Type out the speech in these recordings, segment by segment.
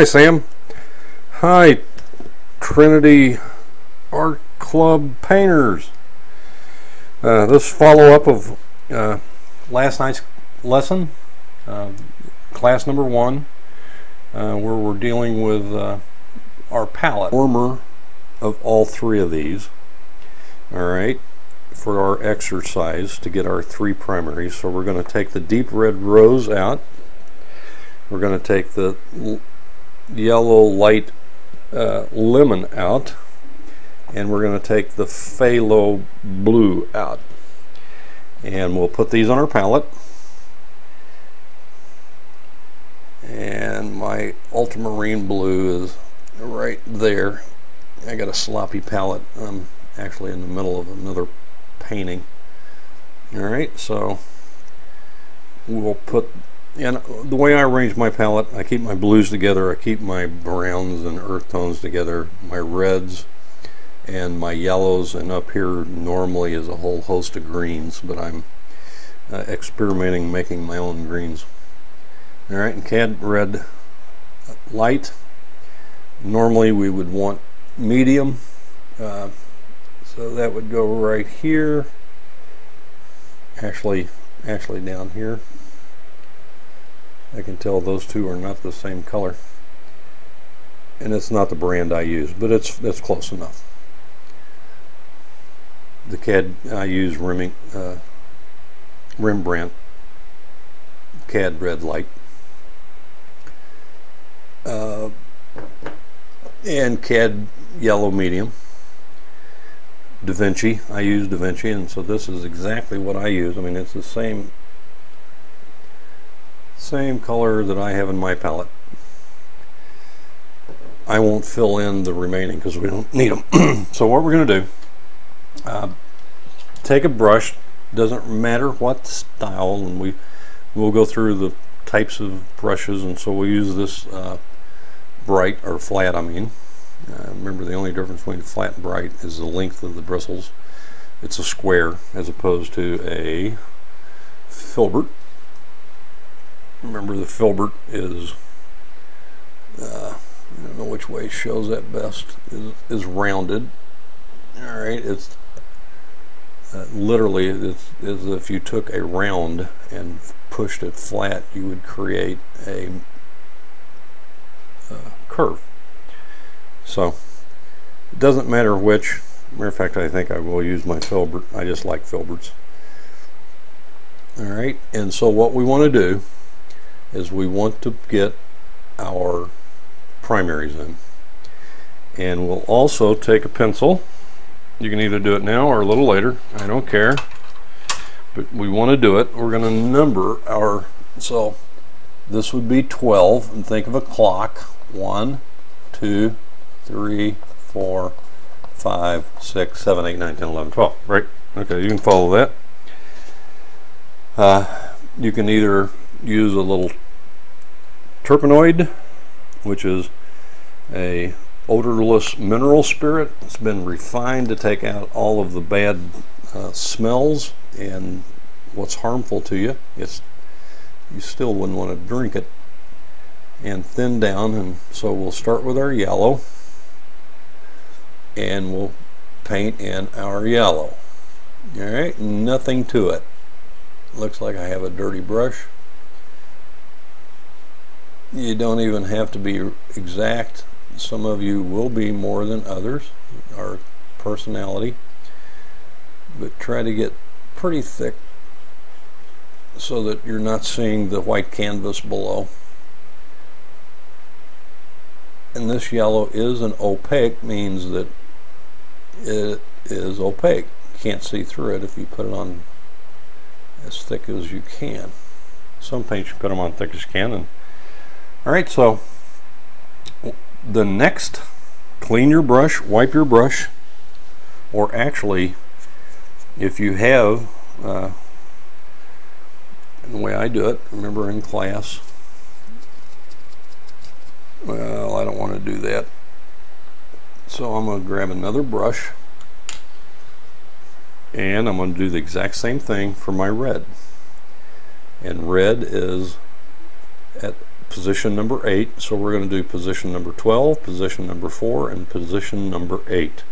Hi, Sam. Hi, Trinity Art Club Painters. Uh, this follow up of uh, last night's lesson, uh, class number one, uh, where we're dealing with uh, our palette. Warmer of all three of these. All right, for our exercise to get our three primaries. So we're going to take the deep red rose out. We're going to take the yellow light uh, lemon out and we're going to take the phthalo blue out. And we'll put these on our palette. And my ultramarine blue is right there. I got a sloppy palette. I'm actually in the middle of another painting. Alright so we'll put and the way I arrange my palette I keep my blues together I keep my browns and earth tones together my reds and my yellows and up here normally is a whole host of greens but I'm uh, experimenting making my own greens. Alright and cad red light. Normally we would want medium uh, so that would go right here. Actually actually down here I can tell those two are not the same color. And it's not the brand I use but it's that's close enough. The CAD I use uh, Rembrandt CAD red light. Uh, and CAD yellow medium. Da Vinci I use Da Vinci and so this is exactly what I use. I mean it's the same same color that I have in my palette. I won't fill in the remaining because we don't need them so what we're going to do uh, take a brush doesn't matter what style and we we'll go through the types of brushes and so we'll use this uh, bright or flat I mean. Uh, remember the only difference between flat and bright is the length of the bristles. It's a square as opposed to a filbert remember the filbert is uh, I don't know which way shows that best is, is rounded. All right it's uh, literally it's as if you took a round and pushed it flat you would create a uh, curve. So it doesn't matter which. Matter of fact I think I will use my filbert. I just like filberts. Alright and so what we want to do is we want to get our primaries in and we'll also take a pencil you can either do it now or a little later. I don't care. But we want to do it. We're going to number our, so this would be 12. And think of a clock. 1, 2, 3, 4, 5, 6, 7, 8, 9, 10, 11, 12. Right? Okay, you can follow that. Uh, you can either use a little Turpenoid, which is a odorless mineral spirit. It's been refined to take out all of the bad uh, smells and what's harmful to you. It's you still wouldn't want to drink it and thin down and so we'll start with our yellow and we'll paint in our yellow alright nothing to it looks like I have a dirty brush you don't even have to be exact some of you will be more than others, our personality, but try to get pretty thick so that you're not seeing the white canvas below. And this yellow is an opaque, means that it is opaque. You can't see through it if you put it on as thick as you can. Some paints you put them on thick as you can. And, all right, so the next clean your brush wipe your brush or actually if you have uh, the way I do it remember in class well I don't want to do that. So I'm going to grab another brush and I'm going to do the exact same thing for my red. And red is at position number 8. So we're going to do position number 12, position number 4, and position number 8.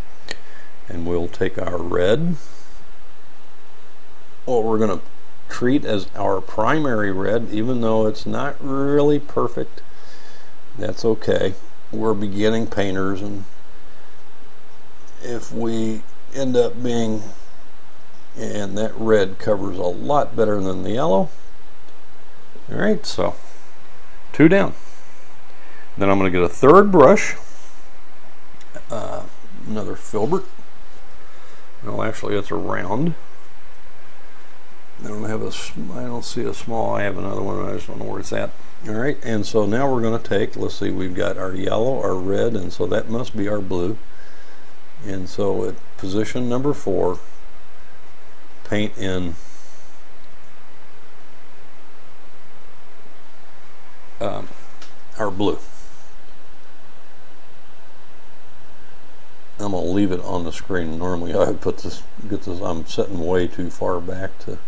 And we'll take our red, what we're going to treat as our primary red, even though it's not really perfect. That's okay. We're beginning painters, and if we end up being, and that red covers a lot better than the yellow. All right, so two down. Then I'm going to get a third brush, uh, another filbert. Well, actually, it's a round. I don't have a, I don't see a small. I have another one. I just don't know where it's at. All right, and so now we're going to take. Let's see, we've got our yellow, our red, and so that must be our blue. And so at position number four, paint in um, our blue. I'm gonna leave it on the screen. Normally I would put this, get this, I'm setting way too far back to,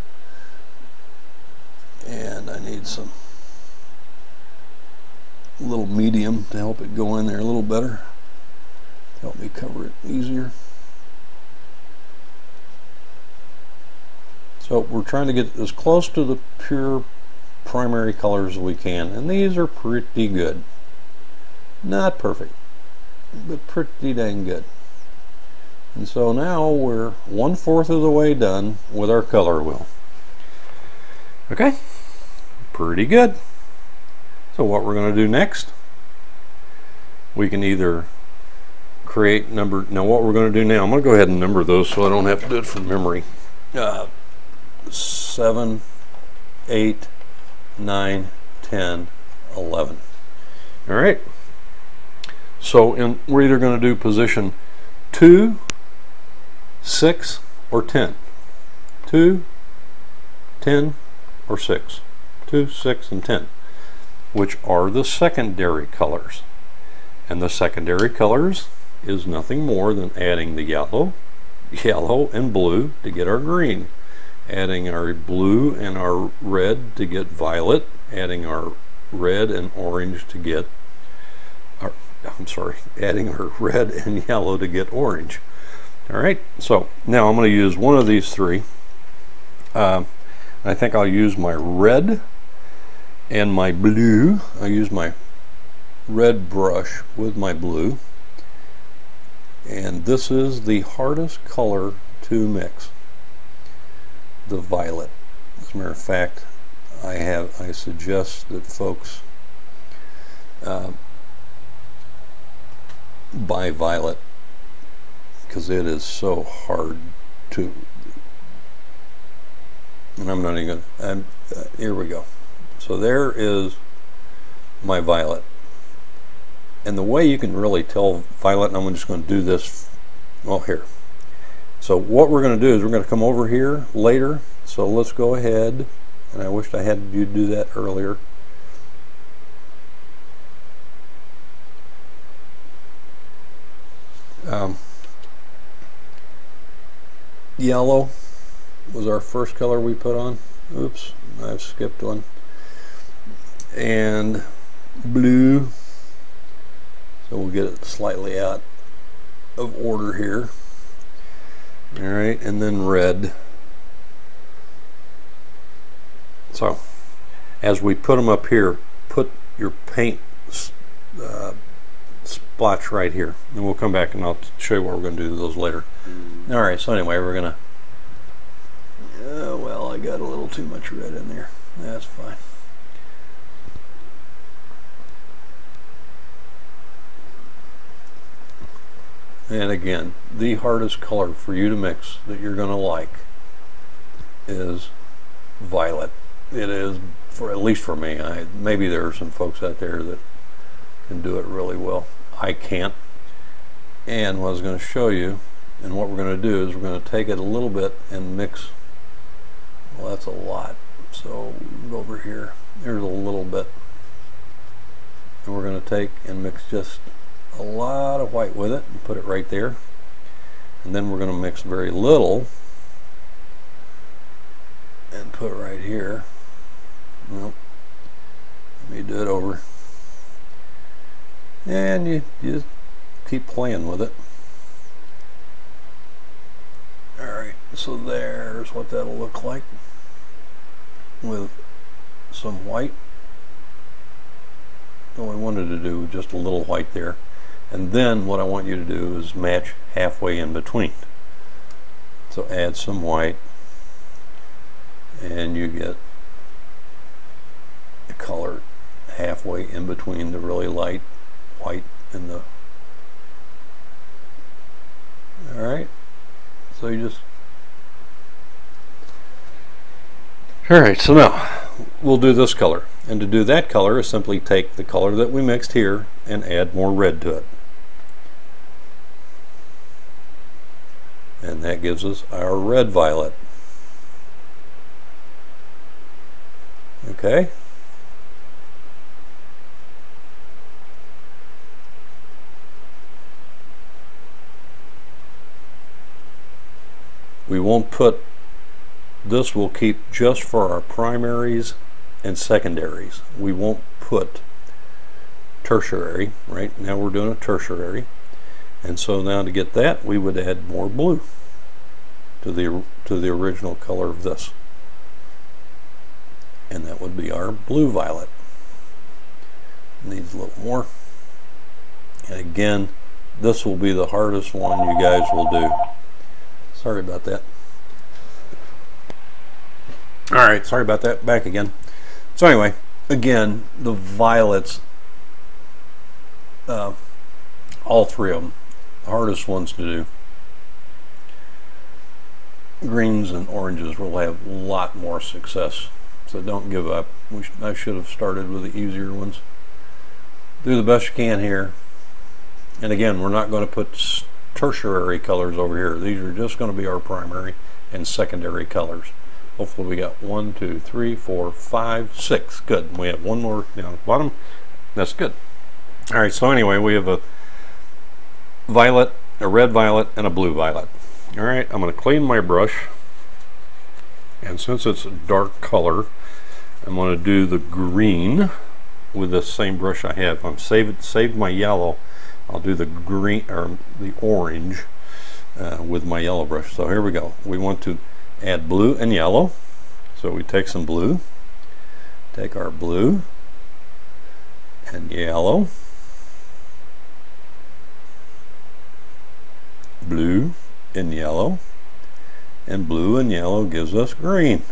and I need some little medium to help it go in there a little better, help me cover it easier. So we're trying to get as close to the pure primary colors we can and these are pretty good. Not perfect but pretty dang good. And so now we're one fourth of the way done with our color wheel. Okay. Pretty good. So what we're going to do next we can either create number now what we're going to do now I'm going to go ahead and number those so I don't have to do it from memory. Uh, seven eight 9, 10, 11. All right. So in, we're either going to do position 2, 6, or 10. 2, 10, or 6. 2, 6, and 10, which are the secondary colors. And the secondary colors is nothing more than adding the yellow, yellow, and blue to get our green adding our blue and our red to get violet, adding our red and orange to get, our, I'm sorry, adding our red and yellow to get orange. All right, so now I'm going to use one of these three. Uh, I think I'll use my red and my blue. I use my red brush with my blue. And this is the hardest color to mix the violet. As a matter of fact, I have I suggest that folks uh, buy violet because it is so hard to. And I'm not even going. Uh, here we go. So there is my violet. And the way you can really tell violet, and I'm just going to do this, well, here. So what we're going to do is we're going to come over here later. So let's go ahead, and I wished I had you do that earlier. Um, yellow was our first color we put on. Oops, I've skipped one. And blue, so we'll get it slightly out of order here all right and then red. So as we put them up here put your paint uh, splotch right here and we'll come back and I'll show you what we're going to do to those later. Mm. all right so anyway we're gonna uh, well I got a little too much red in there. That's fine And again, the hardest color for you to mix that you're going to like is violet. It is, for at least for me. I, maybe there are some folks out there that can do it really well. I can't. And what I was going to show you, and what we're going to do is we're going to take it a little bit and mix. Well, that's a lot. So over here. There's a little bit. And we're going to take and mix just a lot of white with it and put it right there. And then we're going to mix very little and put right here. Well, Let me do it over. And you, just keep playing with it. Alright, so there's what that'll look like with some white. All I wanted to do just a little white there. And then what I want you to do is match halfway in between. So add some white and you get a color halfway in between the really light white and the all right? So you just all right so now we'll do this color. And to do that color is simply take the color that we mixed here and add more red to it and that gives us our red violet. Okay. We won't put this will keep just for our primaries and secondaries. We won't put tertiary right? Now we're doing a tertiary and so now to get that we would add more blue to the to the original color of this. And that would be our blue violet. Needs a little more. And again this will be the hardest one you guys will do. Sorry about that. All right sorry about that. Back again. So anyway again the violets uh, all three of them hardest ones to do greens and oranges will have a lot more success so don't give up. Sh I should have started with the easier ones. Do the best you can here. And again, we're not going to put tertiary colors over here. These are just going to be our primary and secondary colors. Hopefully we got one, two, three, four, five, six. Good. We have one more down at the bottom. That's good. All right, so anyway, we have a violet, a red violet, and a blue violet. All right, I'm going to clean my brush. And since it's a dark color, I'm going to do the green with the same brush I have. I'm saved saved my yellow. I'll do the green or the orange uh, with my yellow brush. So here we go. We want to add blue and yellow. So we take some blue, take our blue and yellow, blue and yellow, and blue and yellow gives us green.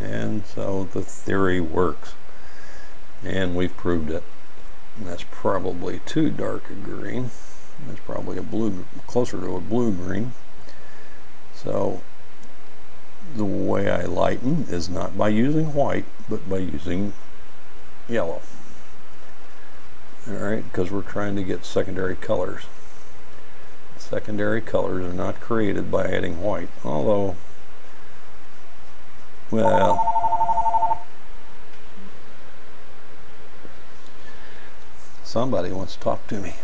And so the theory works. And we've proved it. And that's probably too dark a green. That's probably a blue closer to a blue green. So the way I lighten is not by using white but by using yellow. Alright because we're trying to get secondary colors secondary colors are not created by adding white although well, somebody wants to talk to me.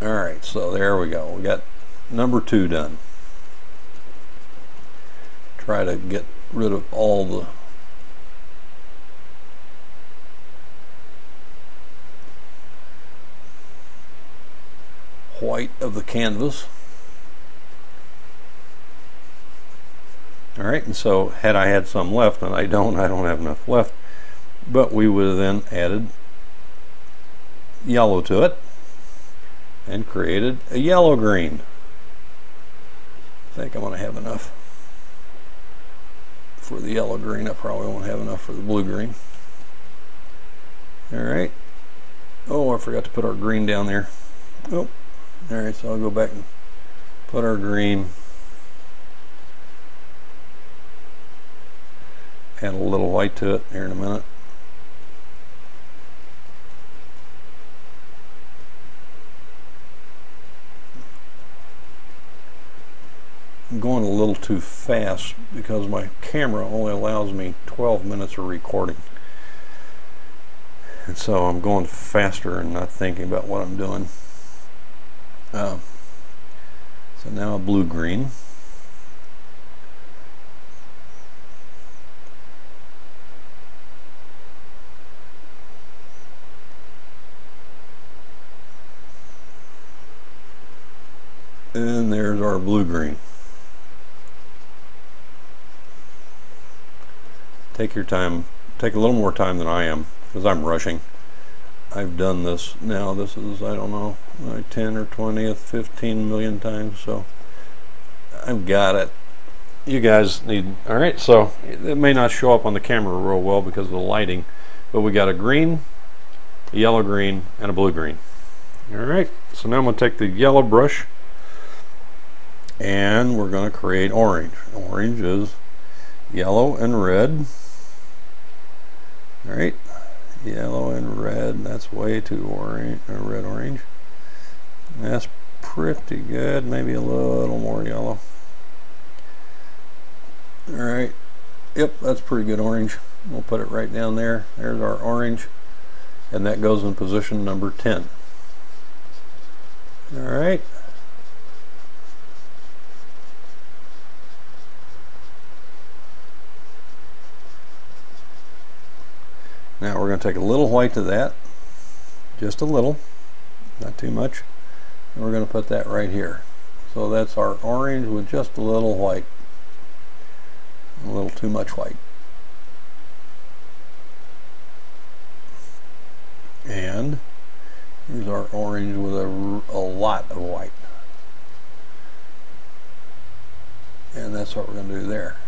All right, so there we go. We got number two done. Try to get rid of all the white of the canvas. all right and so had I had some left and I don't I don't have enough left but we would have then added yellow to it and created a yellow green. I think I'm going to have enough for the yellow green. I probably won't have enough for the blue green. Alright oh I forgot to put our green down there. Oh alright so I'll go back and put our green add a little white to it here in a minute. I'm going a little too fast because my camera only allows me 12 minutes of recording. And so I'm going faster and not thinking about what I'm doing. Oh. So now a blue-green. And there's our blue-green. Take your time, take a little more time than I am, because I'm rushing. I've done this now, this is, I don't know, like 10 or 20th, 15 million times, so I've got it. You guys need, all right, so it may not show up on the camera real well because of the lighting, but we got a green, a yellow green, and a blue green. All right, so now I'm going to take the yellow brush and we're going to create orange. Orange is yellow and red. All right, yellow and red. That's way too orange, uh, red orange. That's pretty good. Maybe a little more yellow. All right. Yep, that's pretty good orange. We'll put it right down there. There's our orange. And that goes in position number 10. All right. Now we're going to take a little white to that, just a little, not too much, and we're going to put that right here. So that's our orange with just a little white, a little too much white. And here's our orange with a, a lot of white. And that's what we're going to do there.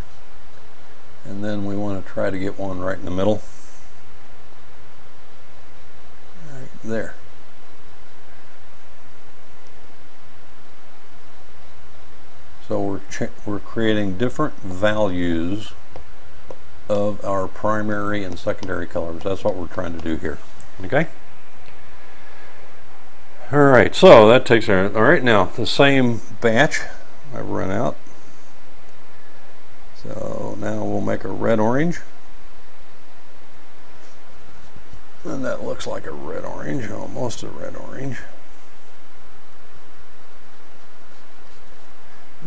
And then we want to try to get one right in the middle. There. So we're, we're creating different values of our primary and secondary colors. That's what we're trying to do here. Okay? All right, so that takes our, all right, now the same batch, I've run out. So now we'll make a red And that looks like a red orange, almost a red orange.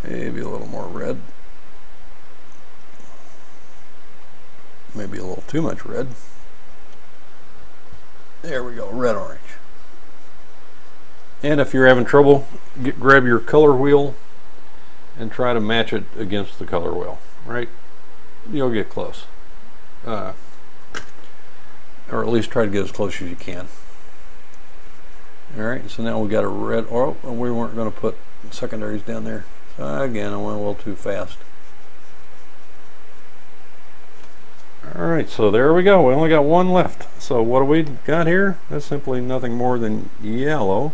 Maybe a little more red. Maybe a little too much red. There we go, red orange. And if you're having trouble, get, grab your color wheel and try to match it against the color wheel, right? You'll get close. Uh, or at least try to get as close as you can. Alright, so now we got a red, oh, we weren't going to put secondaries down there. So again, I went a little too fast. Alright, so there we go. We only got one left. So what do we got here? That's simply nothing more than yellow.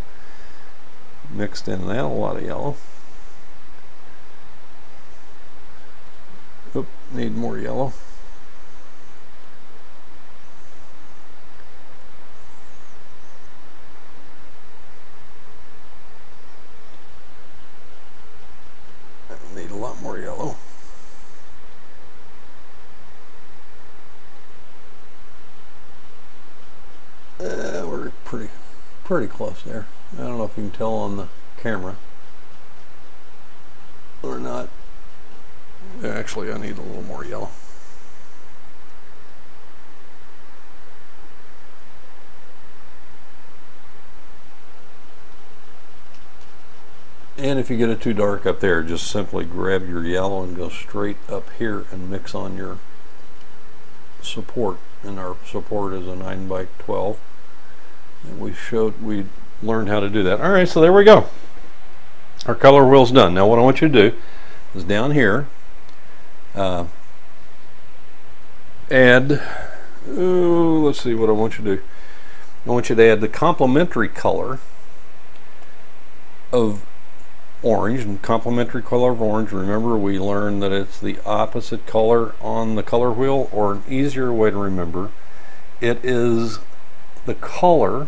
Mixed in that, a lot of yellow. Oop, need more yellow. Pretty close there. I don't know if you can tell on the camera or not. Actually, I need a little more yellow. And if you get it too dark up there, just simply grab your yellow and go straight up here and mix on your support. And our support is a 9 by 12 and we showed we learned how to do that. All right so there we go. Our color wheel's done. Now what I want you to do is down here uh, add let's see what I want you to do. I want you to add the complementary color of orange and complementary color of orange. Remember we learned that it's the opposite color on the color wheel or an easier way to remember. It is the color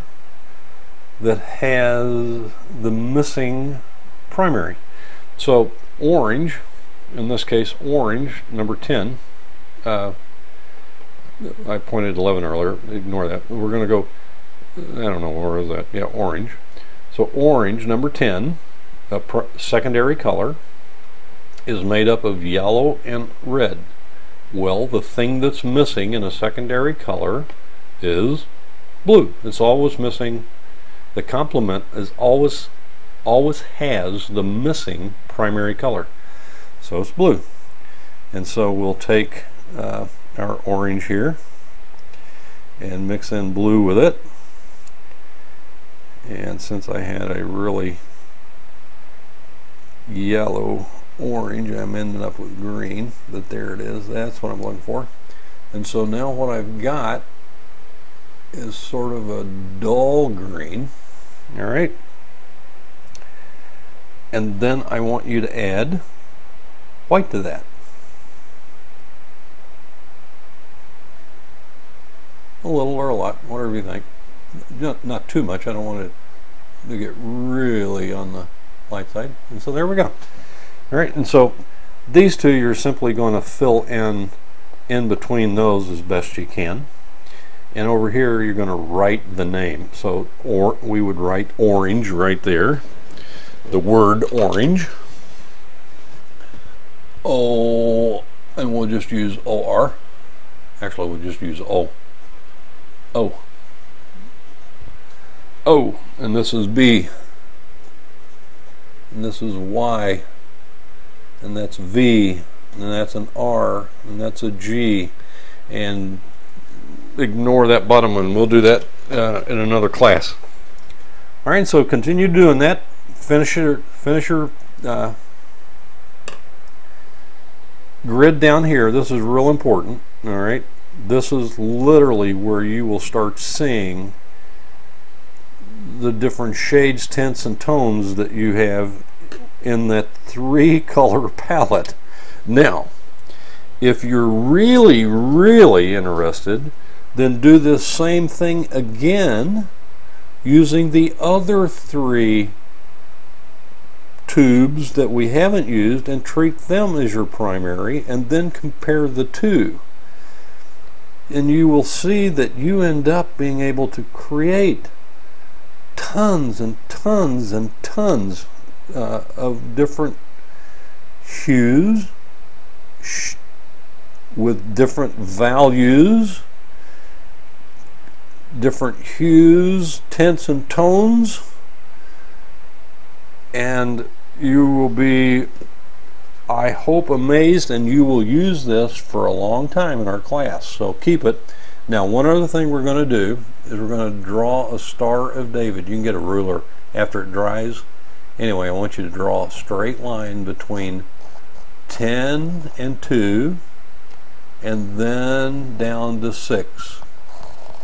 that has the missing primary. So orange, in this case orange, number 10, uh, I pointed 11 earlier, ignore that. We're going to go, I don't know, where is that? Yeah, orange. So orange, number 10, a secondary color, is made up of yellow and red. Well, the thing that's missing in a secondary color is blue. It's always missing. The complement is always always has the missing primary color. So it's blue. And so we'll take uh, our orange here and mix in blue with it. And since I had a really yellow orange, I'm ending up with green, but there it is. That's what I'm looking for. And so now what I've got is sort of a dull green. All right. And then I want you to add white to that. A little or a lot, whatever you think. Not, not too much. I don't want it to get really on the light side. And so there we go. All right, and so these two you're simply going to fill in in between those as best you can. And over here you're going to write the name. So or we would write orange right there. The word orange. Oh, and we'll just use OR. Actually, we'll just use O. O. O, and this is B. And this is Y. And that's V. And that's an R. And that's a G. And ignore that bottom one. We'll do that uh, in another class. All right, so continue doing that. Finish your, finish your uh, grid down here. This is real important. All right, this is literally where you will start seeing the different shades, tints, and tones that you have in that three color palette. Now, if you're really, really interested, then do this same thing again using the other three tubes that we haven't used and treat them as your primary and then compare the two. And you will see that you end up being able to create tons and tons and tons uh, of different hues with different values different hues, tints, and tones. And you will be, I hope, amazed and you will use this for a long time in our class. So keep it. Now, one other thing we're going to do is we're going to draw a Star of David. You can get a ruler after it dries. Anyway, I want you to draw a straight line between 10 and 2 and then down to 6.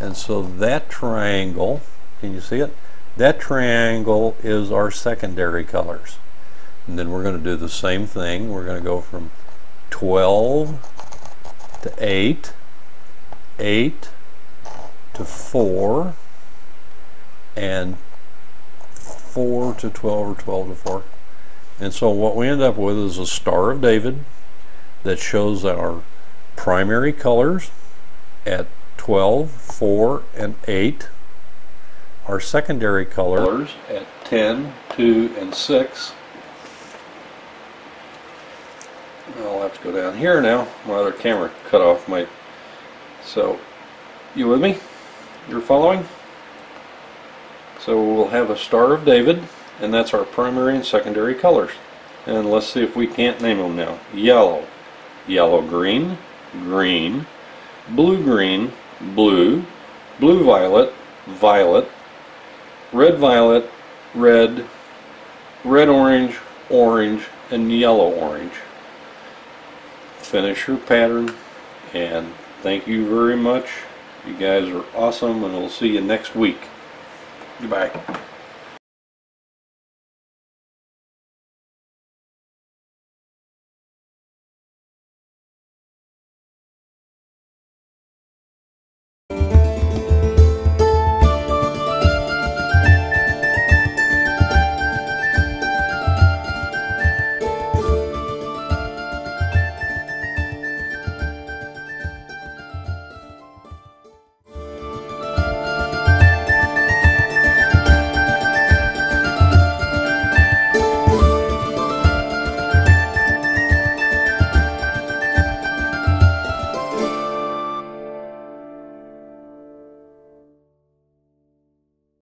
And so that triangle, can you see it? That triangle is our secondary colors. And then we're going to do the same thing. We're going to go from 12 to 8, 8 to 4, and 4 to 12 or 12 to 4. And so what we end up with is a Star of David that shows our primary colors at 12, 4, and 8. Our secondary colors at 10, 2, and 6. I'll have to go down here now. My other camera cut off my... So, you with me? You're following? So we'll have a Star of David, and that's our primary and secondary colors. And let's see if we can't name them now. Yellow, yellow-green, green, blue-green, blue, blue violet, violet, red violet, red, red orange, orange, and yellow orange. Finish your pattern and thank you very much. You guys are awesome and we'll see you next week. Goodbye.